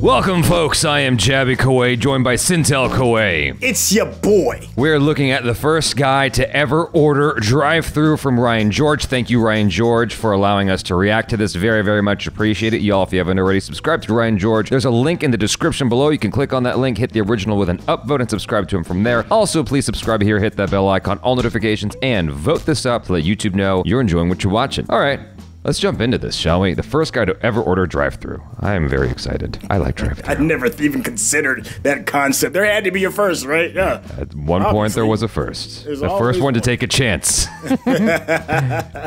Welcome, folks. I am Jaby Koay, joined by Syntell Koay. It's your boy. We're looking at the first guy to ever order drive-through from Ryan George. Thank you, Ryan George, for allowing us to react to this. Very, very much appreciate it. Y'all, if you haven't already subscribed to Ryan George, there's a link in the description below. You can click on that link, hit the original with an upvote, and subscribe to him from there. Also, please subscribe here, hit that bell icon, all notifications, and vote this up to let YouTube know you're enjoying what you're watching. All right. Let's jump into this, shall we? The first guy to ever order drive-through. I am very excited. I like drive-through. I'd never even considered that concept. There had to be a first, right? Yeah. At one point, there was a first. There's The first always one to take a chance.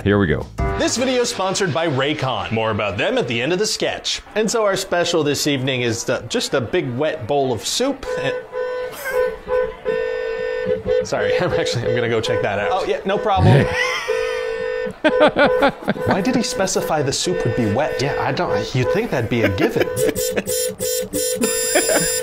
Here we go. This video is sponsored by Raycon. More about them at the end of the sketch. And so our special this evening is uh, just a big wet bowl of soup. And... Sorry, I'm actually I'm gonna go check that out. Oh yeah, no problem. Why did he specify the soup would be wet? Yeah, I don't. You'd think that'd be a given.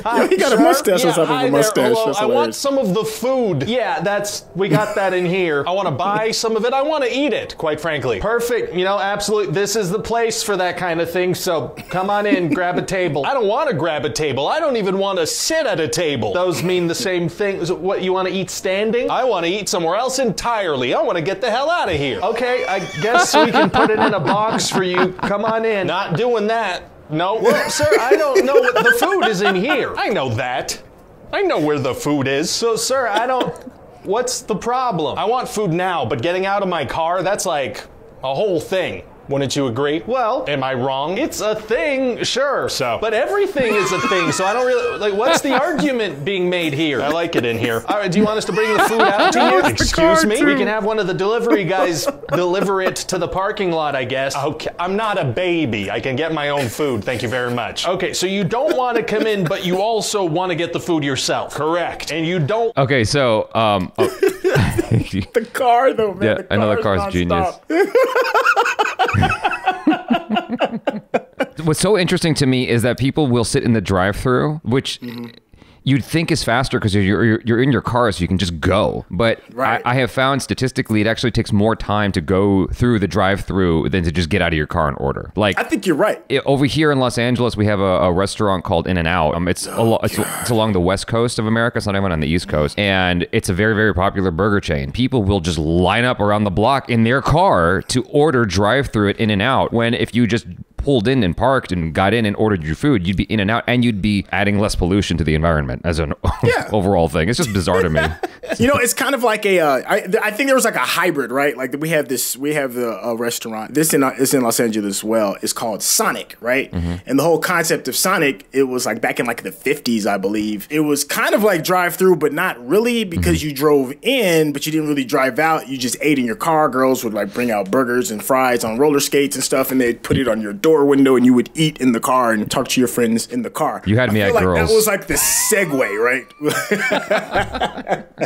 Hi, he got a sir. mustache on Yeah, top of a hi there. mustache. Hello, I want some of the food. Yeah, that's we got that in here. I want to buy some of it. I want to eat it. Quite frankly, perfect. You know, absolutely. This is the place for that kind of thing. So come on in, grab a table. I don't want to grab a table. I don't even want to sit at a table. Those mean the same thing. What you want to eat standing? I want to eat somewhere else entirely. I want to get the hell out of here. Okay, I guess we can put it in a box for you. Come on in. Not doing that. No, well, sir, I don't know what the food is in here. I know that. I know where the food is. So, sir, I don't. What's the problem? I want food now, but getting out of my car, that's like a whole thing. Wouldn't you agree? Well, am I wrong? It's a thing, sure. So, but everything is a thing, so I don't really like. What's the argument being made here? I like it in here. All right, do you want us to bring the food out to you? It's the car, Excuse me. We can have one of the delivery guys deliver it to the parking lot, I guess. Okay, I'm not a baby. I can get my own food. Thank you very much. Okay, so you don't want to come in, but you also want to get the food yourself. Correct. And you don't. Okay, so um, oh, The car, though, man. Yeah, the I know the car car's genius. what's so interesting to me is that people will sit in the drive-through, which. Mm-hmm. You'd think is faster because you're, you're you're in your car, so you can just go. But Right. I, I have found statistically, it actually takes more time to go through the drive-through than to just get out of your car and order. Like I think you're right. it- over here in Los Angeles, we have a, a restaurant called In-N-Out. Um, it's, alo- it's it's along the west coast of America. It's not even on the east coast, and it's a very very popular burger chain. People will just line up around the block in their car to order drive through at In-N-Out. When if you just pulled in and parked and got in and ordered your food, you'd be in and out, and you'd be adding less pollution to the environment as an Yeah. overall thing. It's just bizarre to me. You know, it's kind of like a. Uh, I, I think there was like a hybrid, right? Like we have this, we have the a restaurant. This in is in Los Angeles as well. It's called Sonic, right? And the whole concept of Sonic, it was like back in like the fifties, I believe. It was kind of like drive through, but not really because you drove in, but you didn't really drive out. You just ate in your car. Girls would like bring out burgers and fries on roller skates and stuff, and they'd put it on your door window, and you would eat in the car and talk to your friends in the car. You had I me feel at like girls. That was like the segue, right?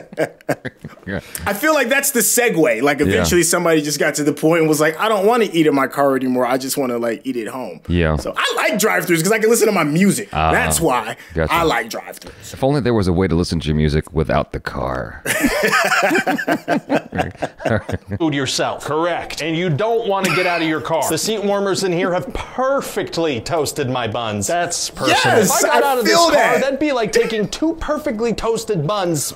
Yeah. I feel like that's the segue. Like eventually somebody just got to the point and was like, I don't want to eat in my car anymore. I just want to like eat at home. Yeah. So I like drive-throughs because I can listen to my music. Ah, that's why Gotcha. I like drive-throughs. If only there was a way to listen to your music without the car. food yourself. Correct. And you don't want to get out of your car. The seat warmers in here have perfectly toasted my buns. That's personal. Yes, if I got I out of this feel car, that. that'd be like taking two perfectly toasted buns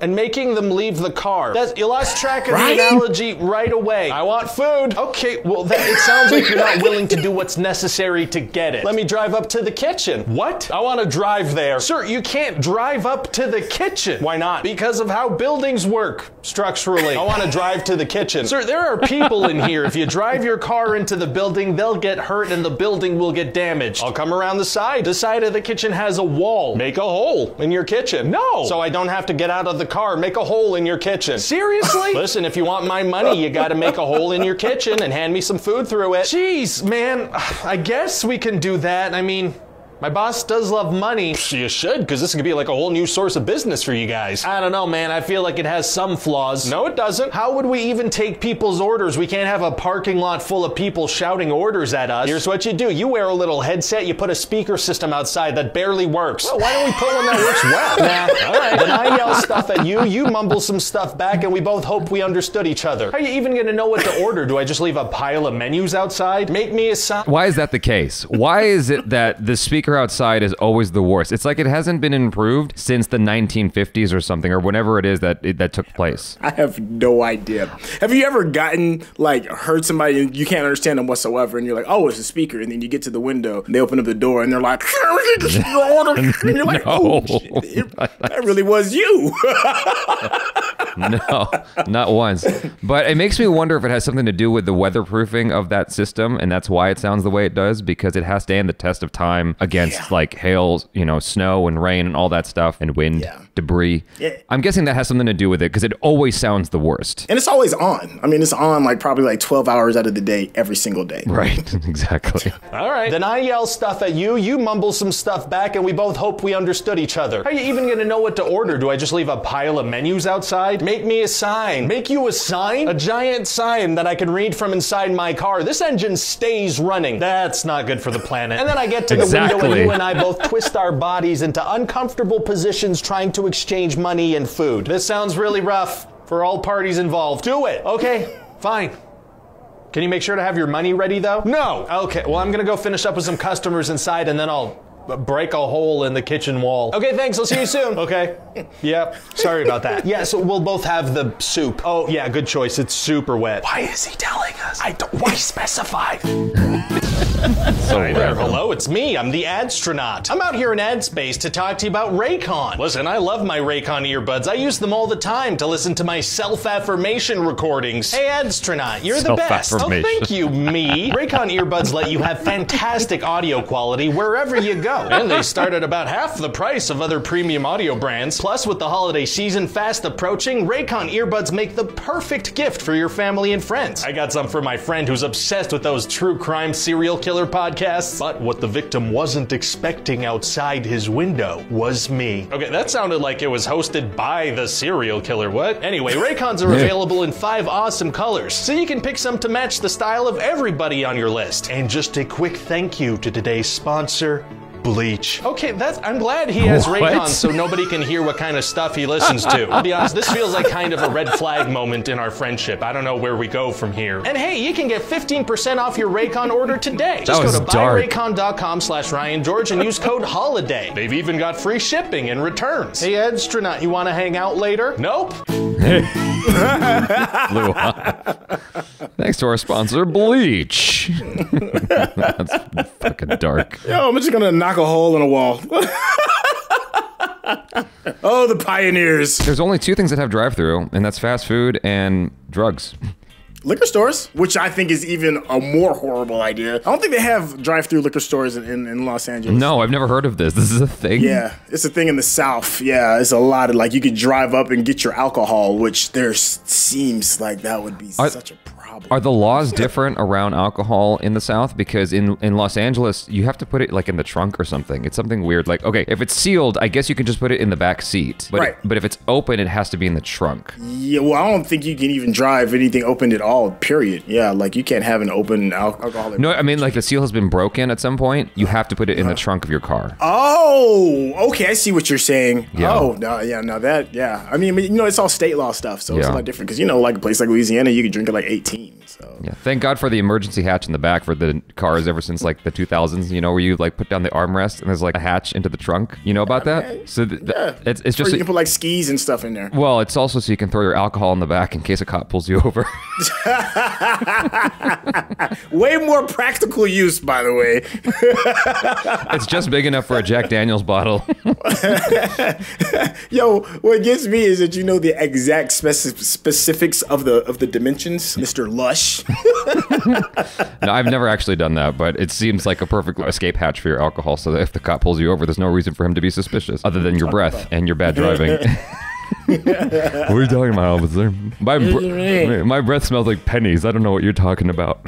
and making them leave the car. That's, you lost track of Right? the analogy right away. I want food. Okay, well, that, it sounds like you're not willing to do what's necessary to get it. Let me drive up to the kitchen. What? I want to drive there. Sir, you can't drive up to the kitchen. Why not? Because of how buildings work structurally. I want to drive to the kitchen. Sir, there are people in here. If you drive your car into the building, they'll get hurt and the building will get damaged. I'll come around the side. The side of the kitchen has a wall. Make a hole in your kitchen. No. So I don't have to get out of the car. Make a hole in your kitchen. Seriously? Listen, if you want my money, you got to make a hole in your kitchen and hand me some food through it. Jeez, man. I guess we can do that. I mean, My boss does love money. You should, because this could be like a whole new source of business for you guys. I don't know, man. I feel like it has some flaws. No, it doesn't. How would we even take people's orders? We can't have a parking lot full of people shouting orders at us. Here's what you do you wear a little headset, you put a speaker system outside that barely works. Well, why don't we put one that works well? nah, all right. Then I yell stuff at you, you mumble some stuff back, and we both hope we understood each other. How are you even gonna know what to order? Do I just leave a pile of menus outside? Make me a sound. Why is that the case? Why is it that the speaker speaker outside is always the worst. It's like it hasn't been improved since the 1950s or something, or whenever it is that it, that took place. I have no idea. Have you ever gotten like heard somebody and you can't understand them whatsoever, and you're like, "Oh, it's a speaker," and then you get to the window, and they open up the door, and they're like, and you're like, "Oh, No. shit, it- that really was you." no, not once. But it makes me wonder if it has something to do with the weatherproofing of that system, and that's why it sounds the way it does, because it has to stand the test of time against Yeah. like hail, you know, snow and rain and all that stuff, and wind, Yeah. debris. Yeah. I'm guessing that has something to do with it, because it always sounds the worst. and it's always on. I mean, it's on like probably like 12 hours out of the day every single day. Right, exactly. All right. Then I yell stuff at you, you mumble some stuff back, and we both hope we understood each other. How are you even gonna know what to order? Do I just leave a pile of menus outside? Make me a sign. Make you a sign? A giant sign that I can read from inside my car. This engine stays running. That's not good for the planet. And then I get to the window Exactly. you and I both twist our bodies into uncomfortable positions trying to exchange money and food. This sounds really rough for all parties involved. Do it. Okay, fine. Can you make sure to have your money ready though? No. Okay, well, I'm gonna go finish up with some customers inside and then I'll uh, break a hole in the kitchen wall. Okay, thanks. I'll see you soon. Okay. Yep. Sorry about that. Yeah, so we'll both have the soup. Oh, yeah, good choice. It's super wet. Why is he telling us? I don't. Why specify? So Hi there. Hello, it's me. I'm the Adstronaut. I'm out here in ad space to talk to you about Raycon. Listen, I love my Raycon earbuds. I use them all the time to listen to my self-affirmation recordings. Hey, Adstronaut, you're the best. Oh, thank you, me. Raycon earbuds let you have fantastic audio quality wherever you go. And they start at about half the price of other premium audio brands. Plus, with the holiday season fast approaching, Raycon earbuds make the perfect gift for your family and friends. I got some for my friend who's obsessed with those true crime serial killer podcasts. But what the victim wasn't expecting outside his window was me. Okay, that sounded like it was hosted by the serial killer. What? Anyway, Raycons are available in five awesome colors, so you can pick some to match the style of everybody on your list. And just a quick thank you to today's sponsor. Bleach. Okay, that's. I'm glad he has What? Raycons so nobody can hear what kind of stuff he listens to. I'll be honest, this feels like kind of a red flag moment in our friendship. I don't know where we go from here. And hey, you can get 15% off your Raycon order today. Just was go to dark. buyraycon.com slash Ryan George and use code HOLIDAY. They've even got free shipping and returns. Hey, Astronaut, you want to hang out later? Nope. Blue eye. Thanks to our sponsor, Bleach. That's fucking dark. Yo, I'm just gonna knock a hole in a wall. oh, the pioneers. There's only two things that have drive-through, and that's fast food and drugs. Liquor stores, which I think is even a more horrible idea. I don't think they have drive-through liquor stores in, in, in Los Angeles. No, I've never heard of this. This is a thing. Yeah, it's a thing in the South. Yeah, it's a lot of like you could drive up and get your alcohol, which there seems like that would be such a problem. Are the laws different around alcohol in the South? Because in, in Los Angeles, you have to put it like in the trunk or something. It's something weird. Like, okay, if it's sealed, I guess you can just put it in the back seat. But, Right. but if it's open, it has to be in the trunk. yeah, well, I don't think you can even drive anything open at all. Period. Yeah, like you can't have an open al- alcoholic. No, I mean, like the seal has been broken at some point. You have to put it in the uh-huh. trunk of your car. Oh, okay. I see what you're saying. Yeah. Oh, no, yeah, no, that, yeah. I mean, you know, it's all state law stuff, so it's a Yeah. lot different. Because you know, like a place like Louisiana, you can drink at like 18. So Yeah, thank God for the emergency hatch in the back for the cars ever since like the 2000s. You know, where you like put down the armrest and there's like a hatch into the trunk. You know about that? So th- yeah, it's it's or just you can put like skis and stuff in there. well, it's also so you can throw your alcohol in the back in case a cop pulls you over. Way more practical use, by the way. it's just big enough for a Jack Daniels bottle. Yo, what gets me is that you know the exact speci- specifics of the of the dimensions, Mister Lush. no, I've never actually done that, but it seems like a perfect escape hatch for your alcohol. So that if the cop pulls you over, there's no reason for him to be suspicious, other than your breath and your bad driving. what are you talking about, officer? My, br- my breath smells like pennies. I don't know what you're talking about.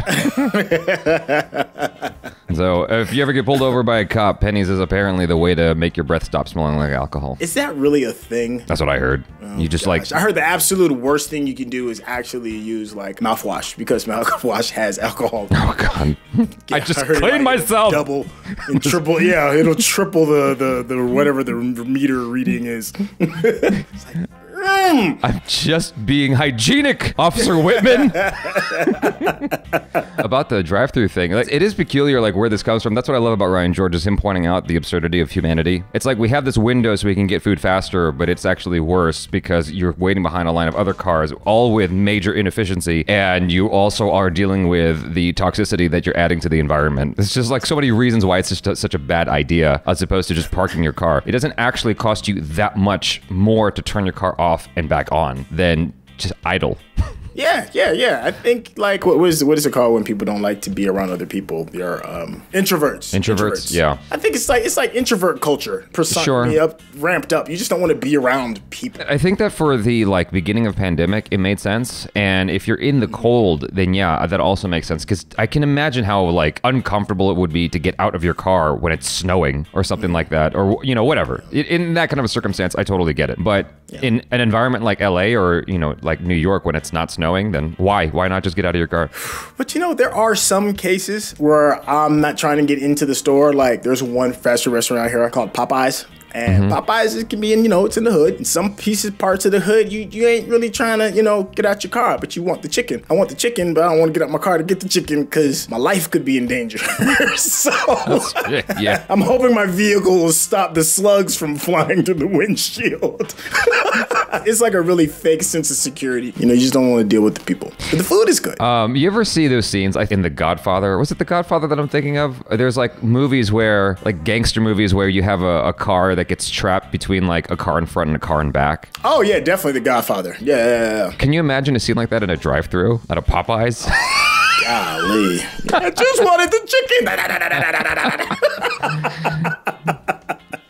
So, if you ever get pulled over by a cop, pennies is apparently the way to make your breath stop smelling like alcohol. is that really a thing? That's what I heard. Oh, you just like I heard the absolute worst thing you can do is actually use like mouthwash because mouthwash has alcohol. Oh god! I just heard it, cleaned like, myself. Double and triple. Yeah, it'll triple the the, the whatever the meter reading is. It's I'm just being hygienic, Officer Whitman. about the drive-through thing, like, it is peculiar, like where this comes from. That's what I love about Ryan George is him pointing out the absurdity of humanity. It's like we have this window so we can get food faster, but it's actually worse because you're waiting behind a line of other cars, all with major inefficiency, and you also are dealing with the toxicity that you're adding to the environment. It's just like so many reasons why it's just such a bad idea as opposed to just parking your car. It doesn't actually cost you that much more to turn your car off and back on than just idle. Yeah, yeah, yeah. I think like what was what is it called when people don't like to be around other people? They're um, introverts. Introverts, yeah. I think it's like it's like introvert culture. Person- Sure. up, ramped up. You just don't want to be around people. I think that for the like beginning of pandemic, it made sense. And if you're in the mm-hmm. cold, then yeah, uh, that also makes sense. Because I can imagine how like uncomfortable it would be to get out of your car when it's snowing or something mm-hmm. like that, or you know whatever. In that kind of a circumstance, I totally get it. But in an environment like LA or you know like New York when it's not snowing, then why why not just get out of your car? But you know, there are some cases where I'm not trying to get into the store. Like there's one fast food restaurant out here I called Popeyes. And Popeyes it can be in, you know, it's in the hood. In some pieces, parts of the hood, you, you ain't really trying to, you know, get out your car, but you want the chicken. I want the chicken, but I don't want to get out my car to get the chicken because my life could be in danger. so yeah. I'm hoping my vehicle will stop the slugs from flying to the windshield. it's like a really fake sense of security. You know, you just don't want to deal with the people. But the food is good. Um, you ever see those scenes like in The Godfather? Was it The Godfather that I'm thinking of? There's like movies where, like gangster movies, where you have a, a car that gets trapped between like a car in front and a car in back. oh yeah, definitely the Godfather. Yeah, yeah, yeah. Can you imagine a scene like that in a drive-through at a Popeyes? Golly. I just wanted the chicken.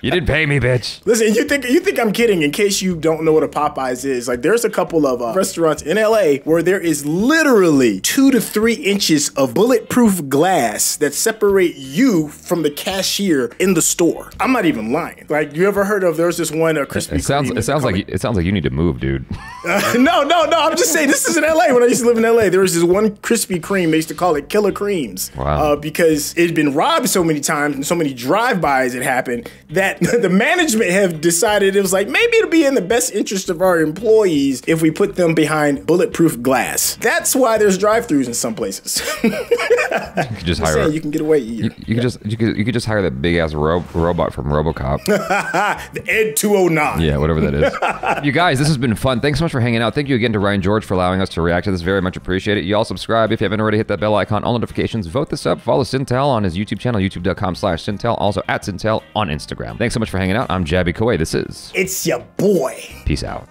you didn't pay me, bitch. Listen, you think you think I'm kidding? In case you don't know what a Popeyes is, like there's a couple of uh, restaurants in LA where there is literally two to three inches of bulletproof glass that separate you from the cashier in the store. I'm not even lying. Like, you ever heard of? There's this one uh, Krispy It sounds. It sounds like. It sounds like you need to move, dude. no, no, no. I'm just saying this is in LA. When I used to live in LA, there was this one Krispy Kreme. They used to call it Killer Creams. Wow. Uh, because it had been robbed so many times and so many drive-bys had happened that the management have decided it was like maybe it'll be in the best interest of our employees if we put them behind bulletproof glass. That's why there's drive-throughs in some places. You could just hire. saying you can get away. You, you could just you could, you could just hire that big ass ro- robot from RoboCop. the Ed 209. Yeah, whatever that is. you guys, this has been fun. Thanks so much for hanging out. Thank you again to Ryan George for allowing us to react to this. Very much appreciate it. You all subscribe if you haven't already. Hit that bell icon, all notifications. Vote this up. Follow Syntell on his YouTube channel, youtube.com slash Syntell. Also at Syntell on Instagram. Thanks so much for hanging out. I'm Jaby Koay. This is It's your boy. Peace out.